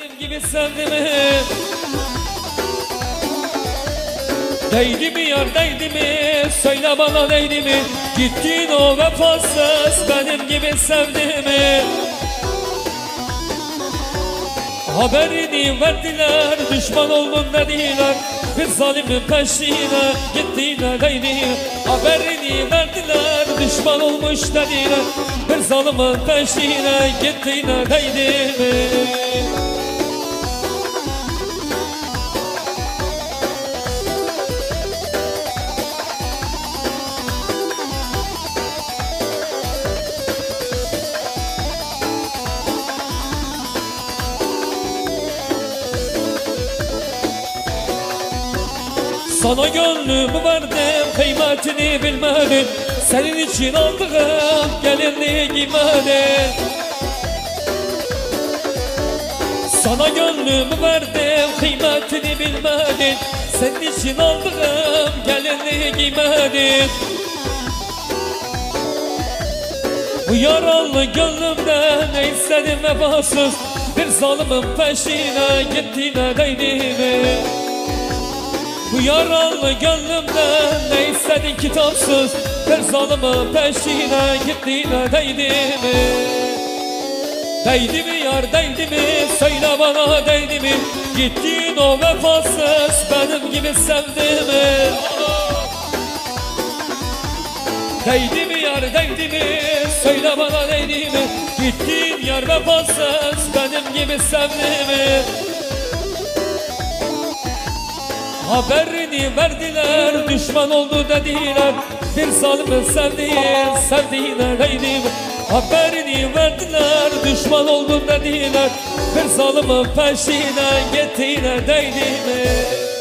Benim gibi sevdi mi? Değdi mi yar değdi mi? Söyle bana değdi mi? Gittin o vefasız benim gibi sevdi mi? Haberini verdiler düşman oldun dediler Bir zalimin peşine gittiler değdi Haberini verdiler düşman olmuş dediler Bir zalimin peşine gittiler değdi Sana gönlümü verdim kıymetini bilmedin Senin için aldığım gelinliği giymedin Sana gönlümü verdim kıymetini bilmedin Senin için aldığım gelinliği giymedin Bu yaralı gönlümde ne istedim vefasız Bir zalimin peşine gittiğine değdi mi? Bu yaralı gönlümde ne istedin kitapsız Bir zalımı peşine gittiğine değdi mi? Değdi mi yar değdi mi? Söyle bana değdi mi? Gittiğin o vefasız benim gibi sevdi mi? Değdi mi yar değdi mi? Söyle bana değdi mi? Gittiğin yar vefasız benim gibi sevdi mi? Haberini verdiler düşman oldu dediler. Bir zalimin sevdiğin sevdiğine değdim Haberini verdiler düşman oldu dediler. Bir zalimin peşine gittiğine değdim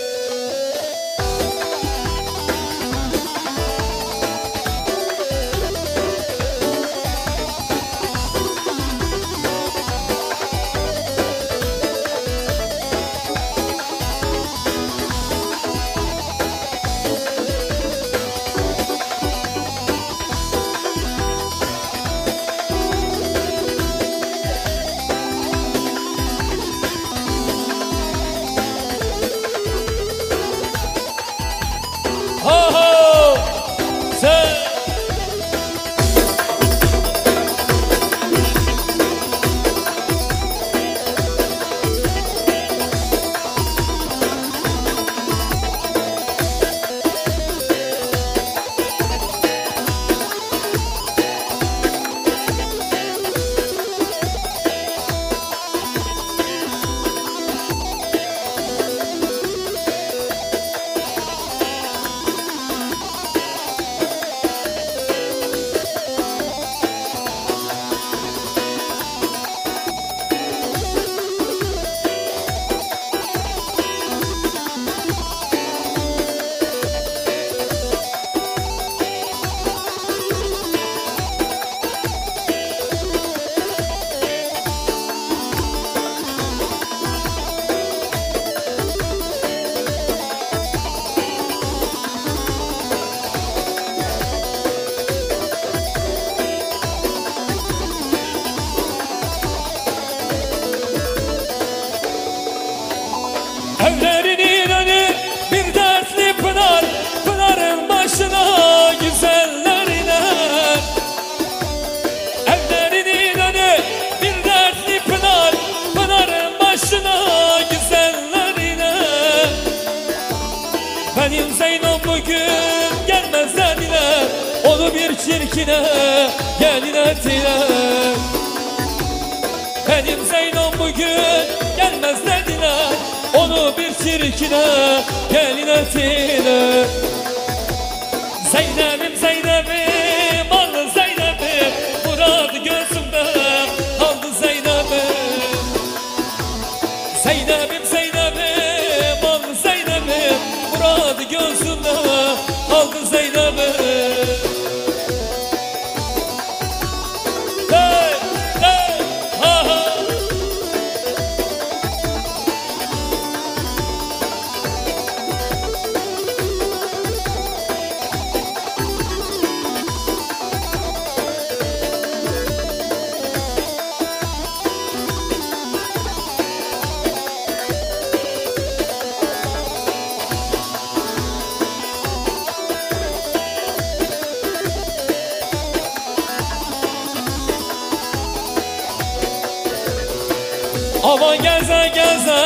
çirkine gelin ettiler benim Zeynom bugün gelmez dediler Onu bir çirkine gelin ettiler Zeynep'im Zeynep'im geze geze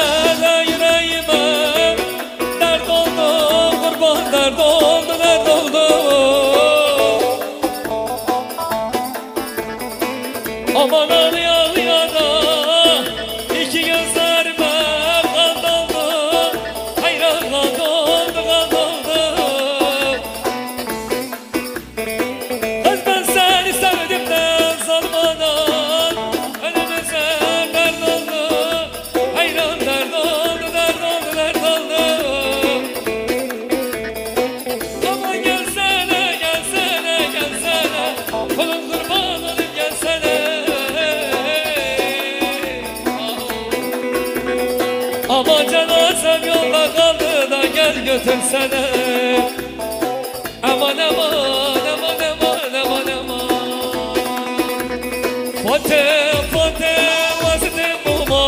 ötem sana Aman aman aman aman aman aman. Fate fate vazde buma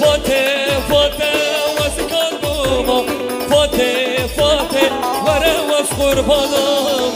Fate fate vazkan buma Fate fate vare vaz kurbanam